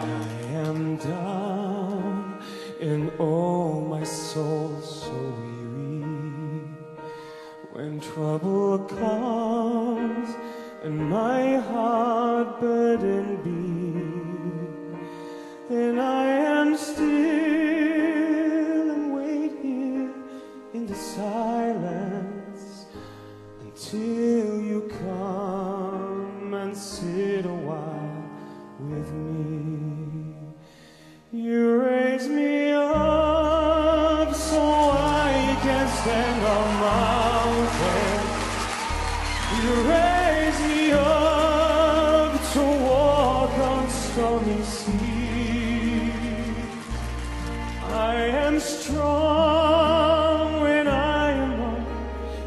I am down and my soul so weary when trouble comes and my heart burdened be then I am still and wait here in the silence until you come and sit a while with me. Stand on mountains. You raise me up to walk on stormy. I am strong when I am on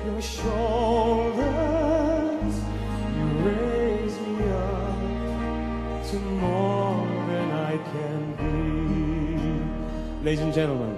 your shoulders. You raise me up to more than I can be. Ladies and gentlemen,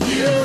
You.